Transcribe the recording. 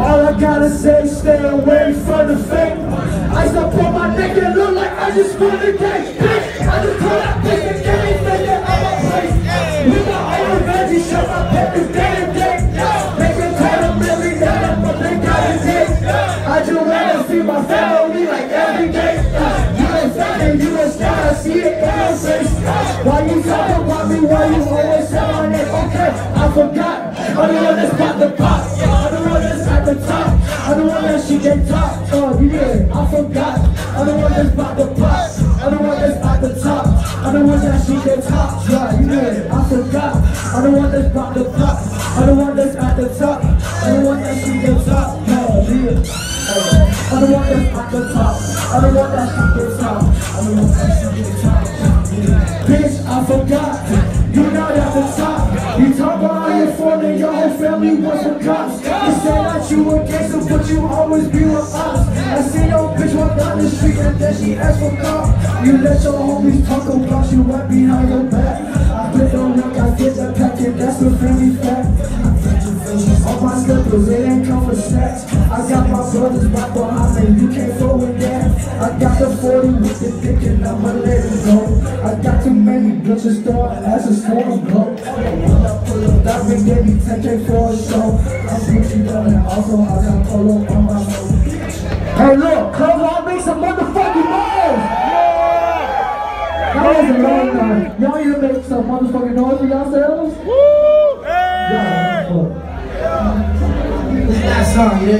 All I gotta say, stay away from the fake. Ice up on my neck and look like I just won the game. Bitch, I just pull that bitch and get thinking I'm a place. With my own veggie shop, I pet this damn day. Make a quarter million dollars, but they got it day. I just wanna see my family like every day. I it in face. Why you talk about me, why you always my name? Okay, I forgot. I'm the one that's got the pop. I'm the one that's at the top. I'm the one that she get top. Oh, yeah, I forgot. I'm the one that's got the pop. I'm the one that's at the top. I'm the one that she get top. Yeah, you yeah, I forgot. I'm the one that's got the pop. I'm the one that's at the top. I'm the one that she get top. Yeah, yeah. I'm the one that's at the top. I'm the one that she get top. I'm the one that she. You talk about your phone and your whole family was for cops. You say that you a gangster, but you always be with us. I see your bitch walk down the street and then she ask for cop. You let your homies talk about you right behind your back. I put on work, I get that packet, that's the family fact. All my slippers, it ain't come for sex. I got my brothers right behind me, you can't go with that. I got the 40 with the dick and I'ma let it go. I got too many bitches throwing as a storm go. When I pull up, that gave me 10k for a show. I'm Gucci down and also I got polo on my nose. Hey look, close all make some motherfucking noise! That was a long time. Y'all need to make some motherfucking noise for yourselves? Woo! Yeah, fuck. That song, yeah.